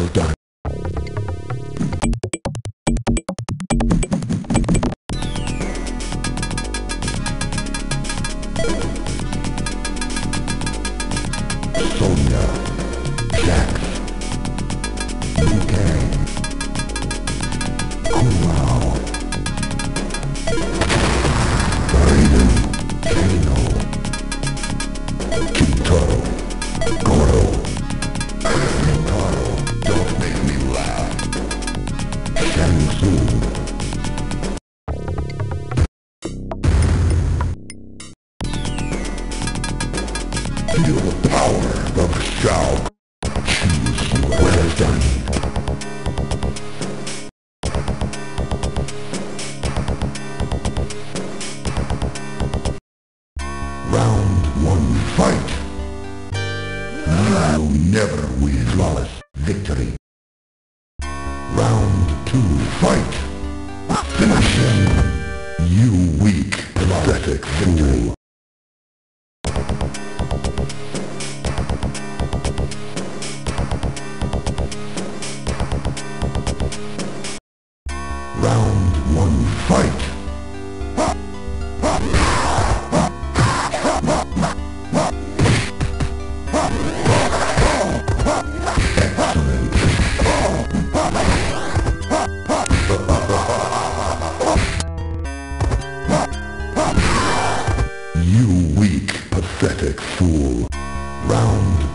Well done.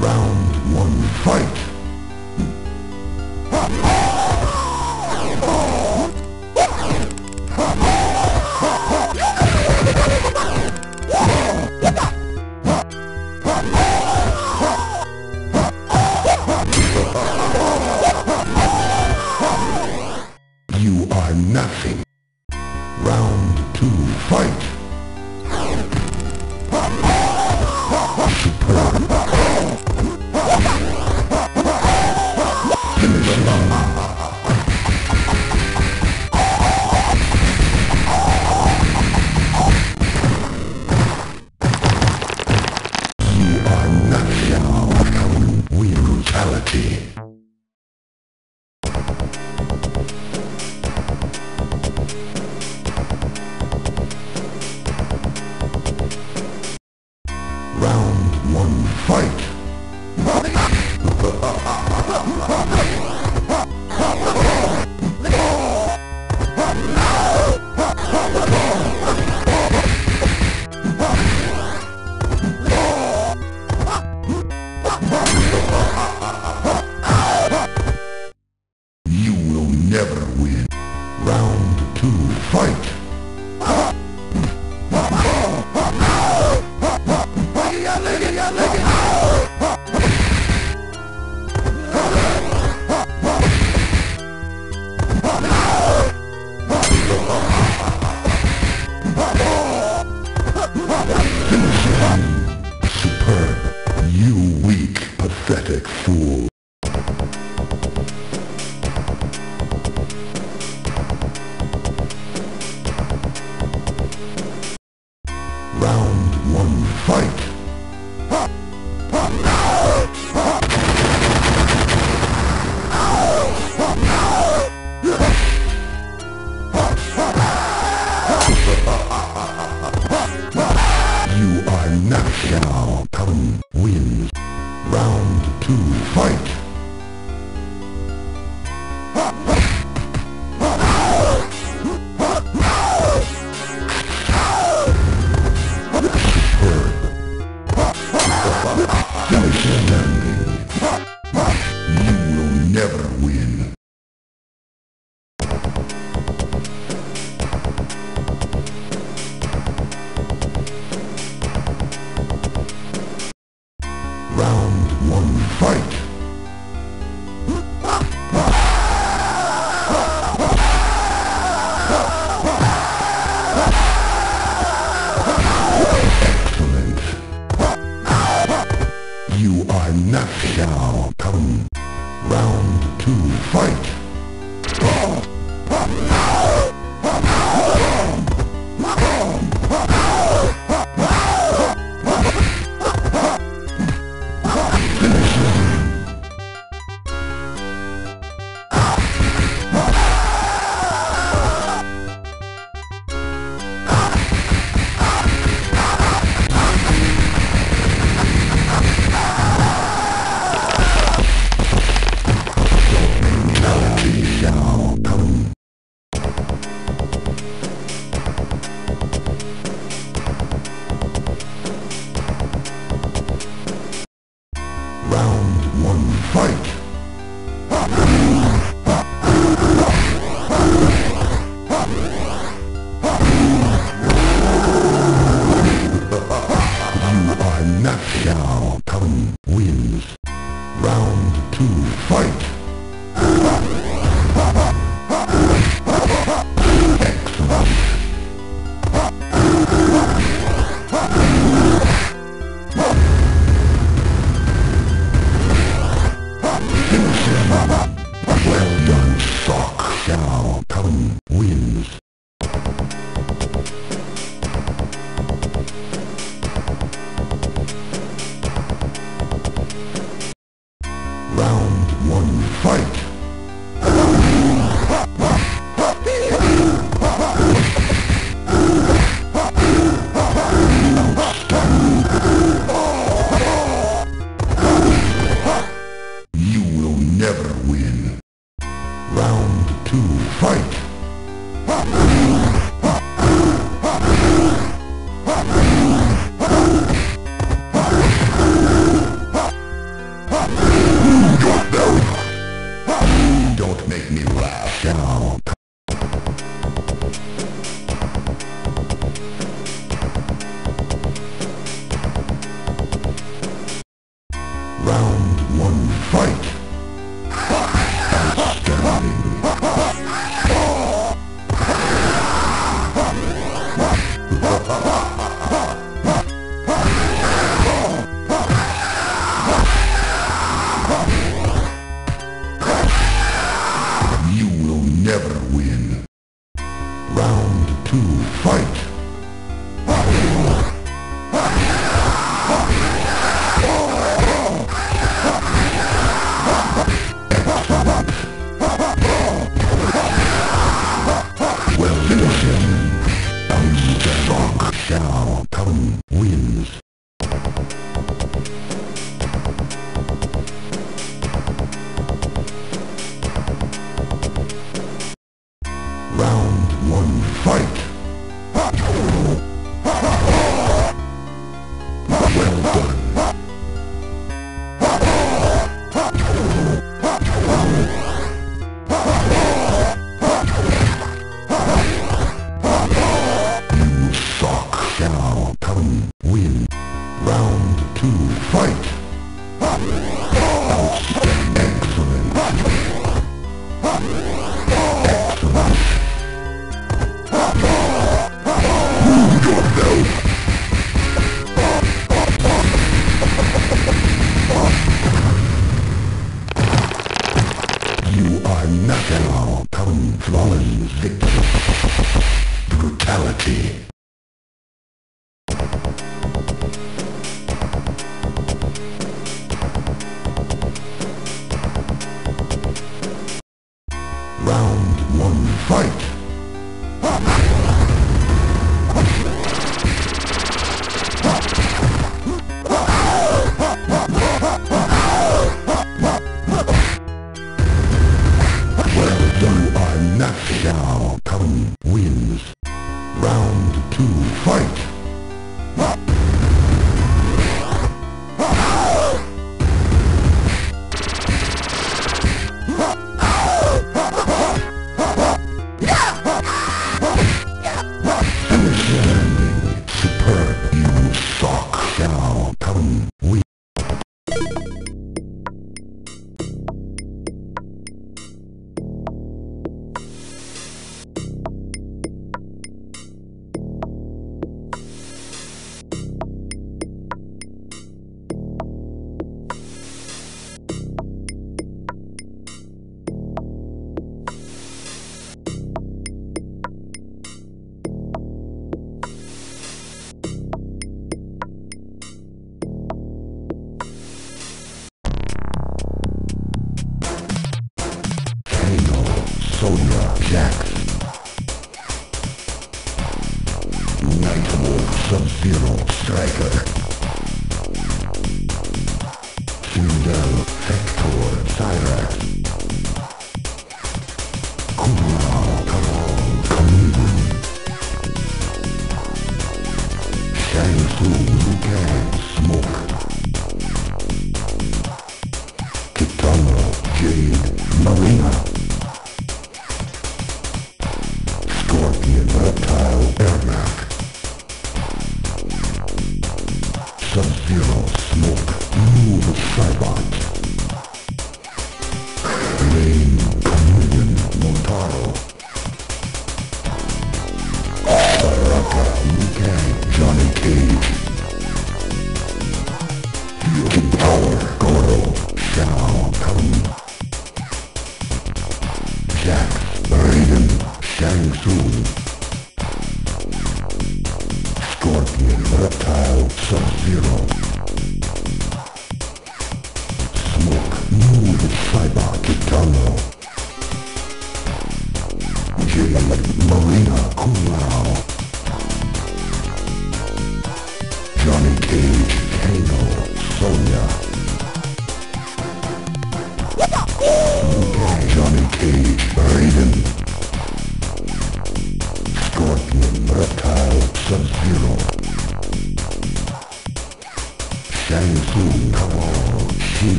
Round one, fight! You are nothing. Round two, fight! two, fight! two, fight! Fight! Fight! show. Come, confluence victim. Brutality. Round one, fight! Shao Kahn wins. Round 2, fight! Shang